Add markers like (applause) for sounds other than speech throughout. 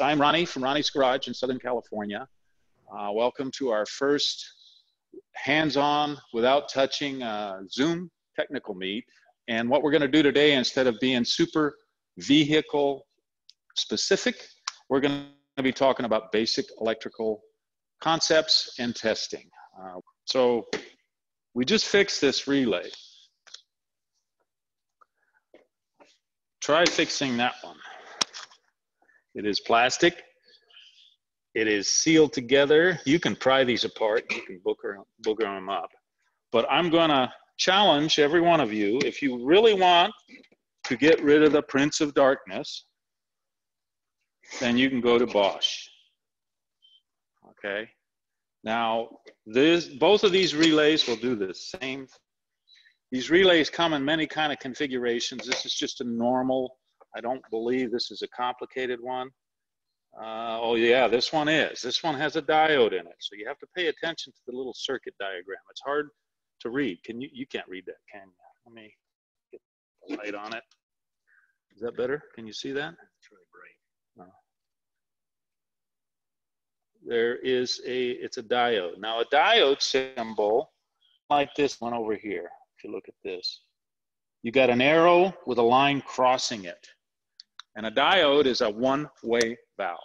I'm Ronny from Ronny's Garage in Southern California. Uh, welcome to our first hands-on, without touching uh, Zoom technical meet. And what we're gonna do today, instead of being super vehicle specific, we're gonna be talking about basic electrical concepts and testing. Uh, so we just fixed this relay. Try fixing that one. It is plastic. It is sealed together. You can pry these apart. You can booger, booger them up. But I'm gonna challenge every one of you, if you really want to get rid of the Prince of Darkness, then you can go to Bosch. Okay. Now, this, both of these relays will do the same. These relays come in many kind of configurations. This is just a normal, I don't believe this is a complicated one. Uh, oh yeah, this one is. This one has a diode in it. So you have to pay attention to the little circuit diagram. It's hard to read. Can you, you can't read that, can you? Let me get the light on it. Is that better? Can you see that? It's really bright. No. There is a, it's a diode. Now a diode symbol, like this one over here, if you look at this. You got an arrow with a line crossing it. And a diode is a one-way valve.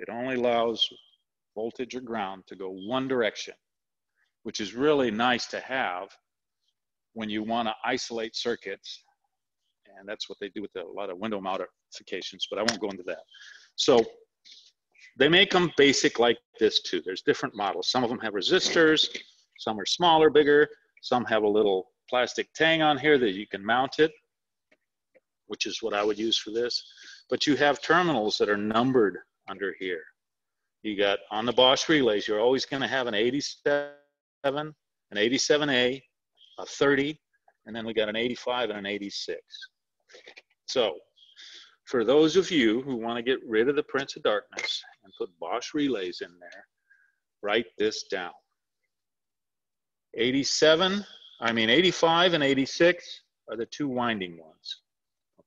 It only allows voltage or ground to go one direction, which is really nice to have when you want to isolate circuits. And that's what they do with a lot of window modifications, but I won't go into that. So they make them basic like this too. There's different models. Some of them have resistors, some are smaller, bigger, some have a little plastic tang on here that you can mount it which is what I would use for this. But you have terminals that are numbered under here. You got on the Bosch relays, you're always going to have an 87, an 87A, a 30, and then we got an 85 and an 86. So for those of you who want to get rid of the Prince of Darkness and put Bosch relays in there, write this down. 87, I mean 85 and 86 are the two winding ones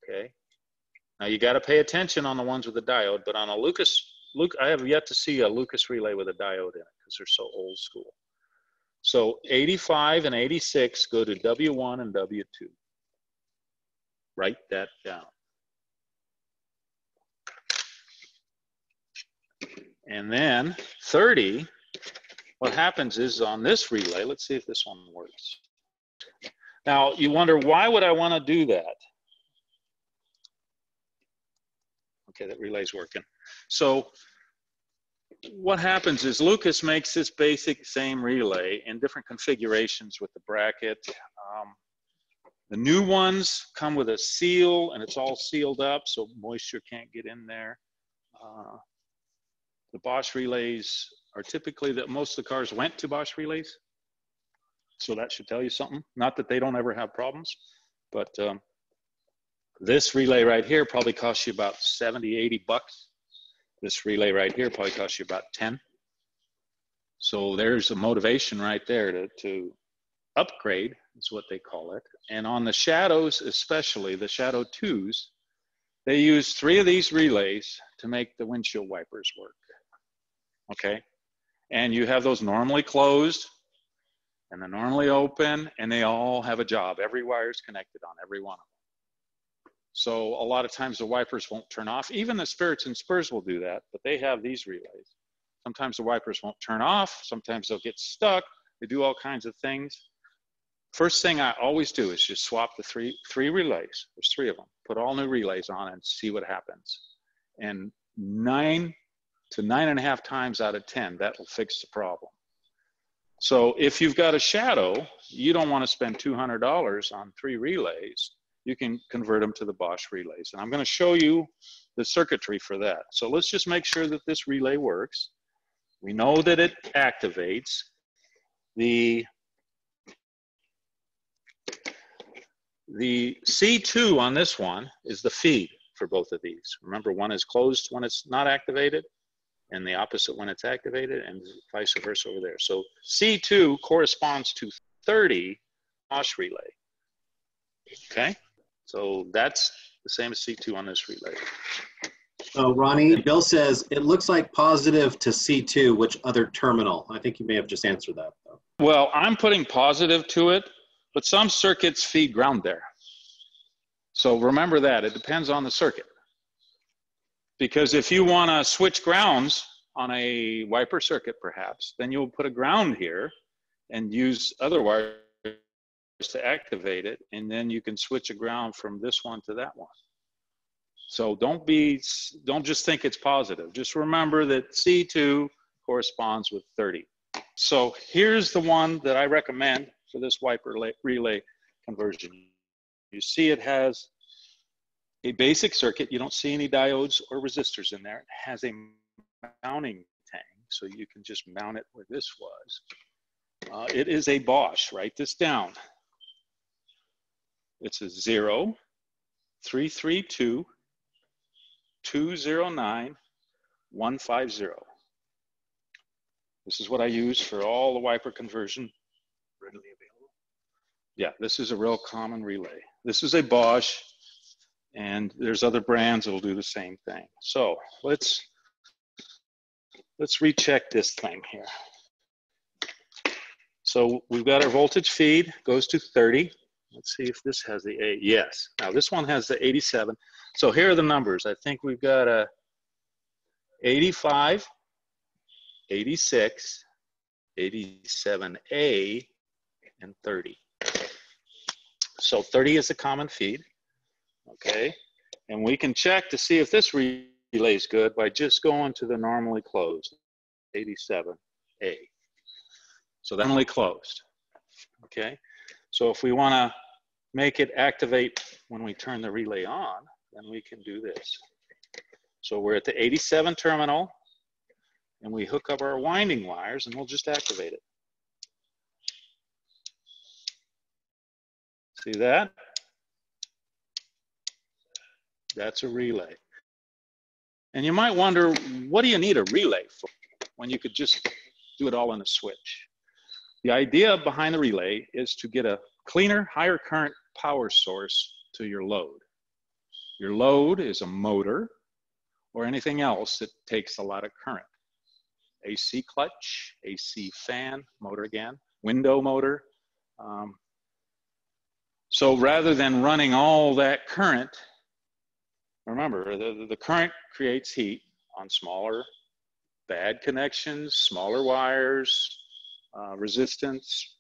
okay? Now you got to pay attention on the ones with the diode, but on a Lucas, Luke, I have yet to see a Lucas relay with a diode in it because they're so old school. So 85 and 86 go to W1 and W2. Write that down. And then 30, what happens is on this relay, let's see if this one works. Now you wonder, why would I wanna do that? Okay, that relay's working. So what happens is Lucas makes this basic same relay in different configurations with the bracket. Um, the new ones come with a seal and it's all sealed up so moisture can't get in there. Uh, the Bosch relays are typically that most of the cars went to Bosch relays. So that should tell you something. Not that they don't ever have problems, but um, this relay right here probably costs you about 70, 80 bucks. This relay right here probably costs you about 10. So there's a motivation right there to, to upgrade, is what they call it. And on the shadows, especially the Shadow 2s, they use three of these relays to make the windshield wipers work. Okay? And you have those normally closed and they're normally open and they all have a job. Every wire is connected on every one of them. So a lot of times the wipers won't turn off. Even the spirits and spurs will do that, but they have these relays. Sometimes the wipers won't turn off. Sometimes they'll get stuck. They do all kinds of things. First thing I always do is just swap the three, three relays. There's three of them. Put all new relays on and see what happens. And nine to nine and a half times out of 10, that will fix the problem. So if you've got a shadow, you don't want to spend $200 on three relays you can convert them to the Bosch relays. And I'm going to show you the circuitry for that. So let's just make sure that this relay works. We know that it activates. The, the C2 on this one is the feed for both of these. Remember, one is closed when it's not activated, and the opposite when it's activated, and vice versa over there. So C2 corresponds to 30 Bosch relay. Okay? So that's the same as C2 on this relay. So Ronny, Bill says, it looks like positive to C2, which other terminal? I think you may have just answered that. Though. Well, I'm putting positive to it, but some circuits feed ground there. So remember that, it depends on the circuit. Because if you wanna switch grounds on a wiper circuit perhaps, then you'll put a ground here and use other wires to activate it, and then you can switch a ground from this one to that one. So don't be, don't just think it's positive. Just remember that C2 corresponds with 30. So here's the one that I recommend for this wiper relay conversion. You see it has a basic circuit. You don't see any diodes or resistors in there. It has a mounting tang, so you can just mount it where this was. Uh, it is a Bosch. Write this down. It's a 0, 332, 209, 150. This is what I use for all the wiper conversion. Readily available? Yeah, this is a real common relay. This is a Bosch, and there's other brands that'll do the same thing. So let's let's recheck this thing here. So we've got our voltage feed, goes to 30. Let's see if this has the A. Yes. Now this one has the 87. So here are the numbers. I think we've got a 85, 86, 87A, and 30. So 30 is a common feed, okay? And we can check to see if this relay is good by just going to the normally closed, 87A. So that's normally closed, okay? So if we wanna make it activate when we turn the relay on, then we can do this. So we're at the 87 terminal and we hook up our winding wires and we'll just activate it. See that? That's a relay. And you might wonder, what do you need a relay for when you could just do it all in a switch? The idea behind the relay is to get a cleaner, higher current power source to your load. Your load is a motor or anything else that takes a lot of current. AC clutch, AC fan, motor again, window motor. Um, so rather than running all that current, remember the, the current creates heat on smaller bad connections, smaller wires, uh, resistance.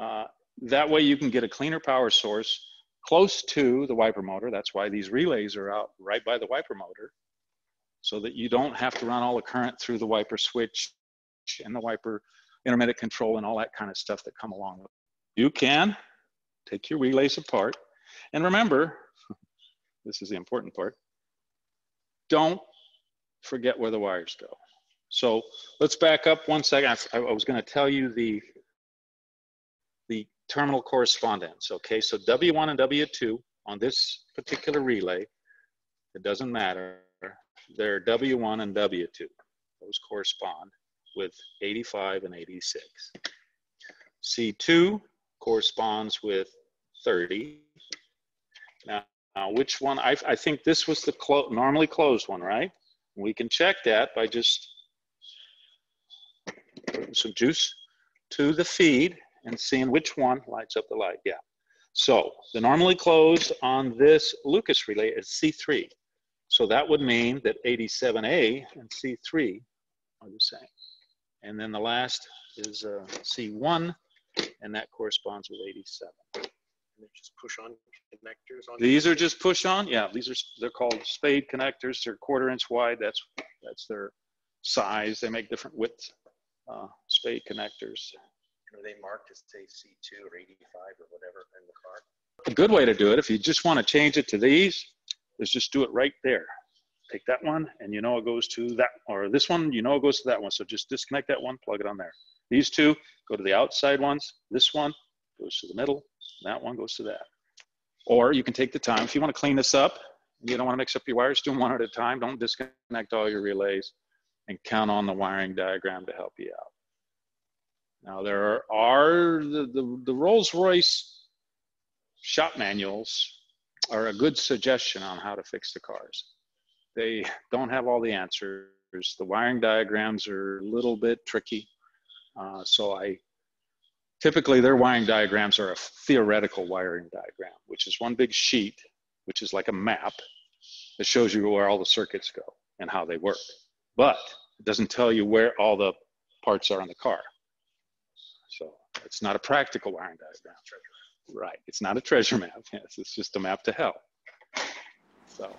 Uh, that way you can get a cleaner power source close to the wiper motor. That's why these relays are out right by the wiper motor so that you don't have to run all the current through the wiper switch and the wiper intermittent control and all that kind of stuff that come along with it. You can take your relays apart and remember, (laughs) this is the important part, don't forget where the wires go. So let's back up one second. I, I was gonna tell you the terminal correspondence. Okay, so W1 and W2 on this particular relay, it doesn't matter. They're W1 and W2. Those correspond with 85 and 86. C2 corresponds with 30. Now, now which one? I, I think this was the clo normally closed one, right? We can check that by just putting some juice to the feed and seeing which one lights up the light. Yeah. So the normally closed on this Lucas relay is C3. So that would mean that 87A and C3 are the same. And then the last is uh, C1, and that corresponds with 87. And they're just push on connectors on These are just push on, yeah, these are, they're called spade connectors. They're quarter inch wide. That's, that's their size. They make different width uh, spade connectors. Are they marked as say C2 or 85 or whatever in the car? A good way to do it, if you just want to change it to these, is just do it right there. Take that one and you know it goes to that, or this one, you know it goes to that one. So just disconnect that one, plug it on there. These two go to the outside ones. This one goes to the middle. That one goes to that. Or you can take the time, if you want to clean this up, you don't want to mix up your wires, do them one at a time. Don't disconnect all your relays and count on the wiring diagram to help you out. Now there are the, the, the Rolls-Royce shop manuals are a good suggestion on how to fix the cars. they don't have all the answers. The wiring diagrams are a little bit tricky. Uh, so I typically their wiring diagrams are a theoretical wiring diagram, which is one big sheet, which is like a map that shows you where all the circuits go and how they work. But it doesn't tell you where all the parts are in the car. So it's not a practical wiring diagram. Right. It's not a treasure map. (laughs) Yes, it's just a map to hell. So